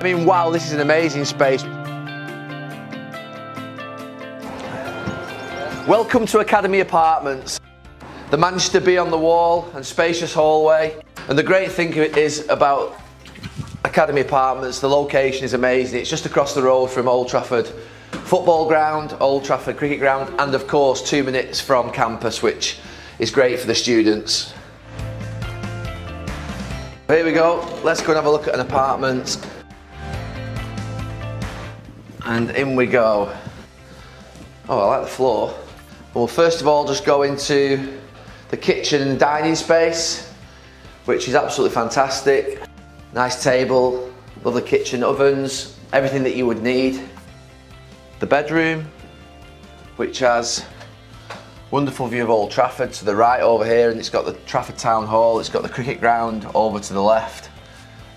I mean, wow, this is an amazing space. Welcome to Academy Apartments. The Manchester Bee on the wall and spacious hallway. And the great thing is about Academy Apartments, the location is amazing. It's just across the road from Old Trafford football ground, Old Trafford cricket ground, and of course two minutes from campus, which is great for the students. Here we go, let's go and have a look at an apartment. And in we go. Oh, I like the floor. Well, first of all, just go into the kitchen and dining space, which is absolutely fantastic. Nice table, lovely kitchen ovens, everything that you would need. The bedroom, which has wonderful view of Old Trafford to the right over here, and it's got the Trafford Town Hall, it's got the cricket ground over to the left.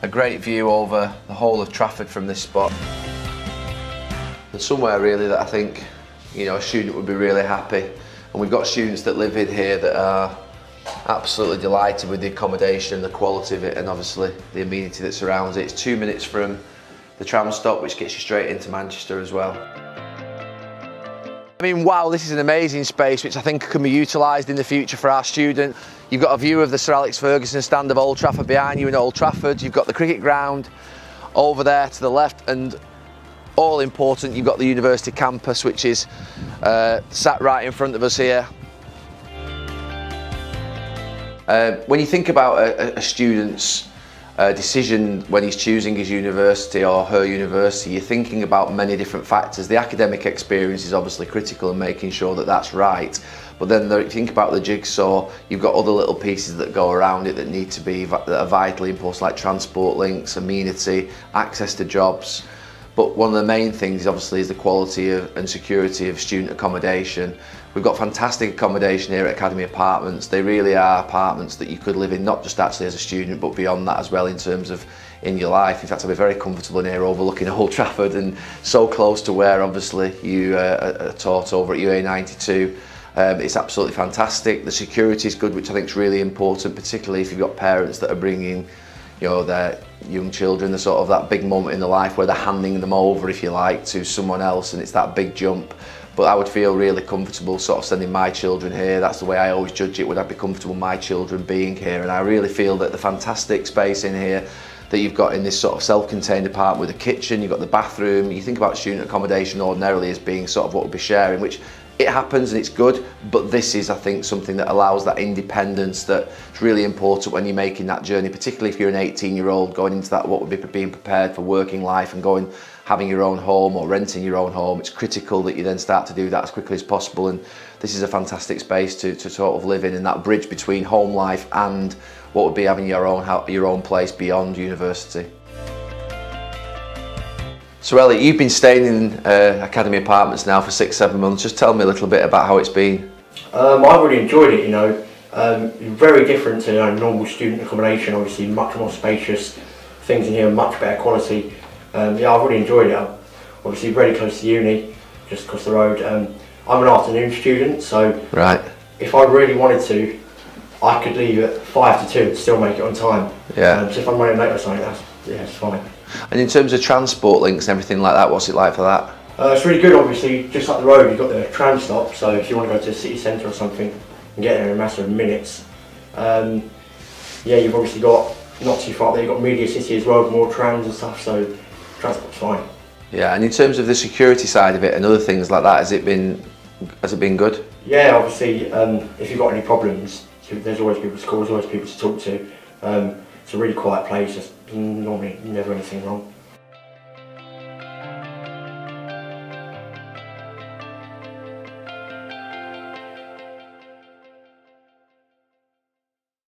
A great view over the whole of Trafford from this spot. There's somewhere really that I think you know a student would be really happy and we've got students that live in here that are absolutely delighted with the accommodation, the quality of it and obviously the amenity that surrounds it. It's two minutes from the tram stop which gets you straight into Manchester as well. I mean, wow, this is an amazing space which I think can be utilised in the future for our student. You've got a view of the Sir Alex Ferguson stand of Old Trafford behind you in Old Trafford. You've got the cricket ground over there to the left and all important, you've got the university campus, which is uh, sat right in front of us here. Uh, when you think about a, a student's uh, decision when he's choosing his university or her university, you're thinking about many different factors. The academic experience is obviously critical in making sure that that's right. But then you think about the jigsaw, you've got other little pieces that go around it that need to be that are vitally important, like transport links, amenity, access to jobs. But one of the main things obviously is the quality of, and security of student accommodation. We've got fantastic accommodation here at Academy Apartments. They really are apartments that you could live in, not just actually as a student, but beyond that as well in terms of in your life. In fact, I'll be very comfortable in here overlooking Old Trafford and so close to where obviously you uh, are taught over at UA92. Um, it's absolutely fantastic. The security is good, which I think is really important, particularly if you've got parents that are bringing you know, their young children, the sort of that big moment in their life where they're handing them over, if you like, to someone else and it's that big jump. But I would feel really comfortable sort of sending my children here. That's the way I always judge it. Would I be comfortable my children being here? And I really feel that the fantastic space in here that you've got in this sort of self-contained apartment with a kitchen, you've got the bathroom, you think about student accommodation ordinarily as being sort of what we'd be sharing, which it happens and it's good, but this is, I think, something that allows that independence that's really important when you're making that journey, particularly if you're an 18 year old going into that, what would be being prepared for working life and going, having your own home or renting your own home. It's critical that you then start to do that as quickly as possible. And this is a fantastic space to, to sort of live in, in that bridge between home life and what would be having your own, your own place beyond university. So Ellie, you've been staying in uh, Academy Apartments now for six, seven months. Just tell me a little bit about how it's been. Um, I've really enjoyed it, you know. Um, very different to know, normal student accommodation, obviously much more spacious, things in here much better quality. Um, yeah, I've really enjoyed it. I'm obviously very close to uni, just across the road. Um, I'm an afternoon student, so right. if I really wanted to, I could leave at five to two and still make it on time. Yeah. Um, so if I'm running late or something, that's yeah, it's fine. And in terms of transport links and everything like that, what's it like for that? Uh, it's really good, obviously, just like the road you've got the tram stop, so if you want to go to the city centre or something, you can get there in a matter of minutes. Um, yeah, you've obviously got, not too far there, you've got Media City as well, more trams and stuff, so transport's fine. Yeah, and in terms of the security side of it and other things like that, has it been, has it been good? Yeah, obviously, um, if you've got any problems, there's always people to call, there's always people to talk to. Um, it's a really quiet place, normally never anything wrong.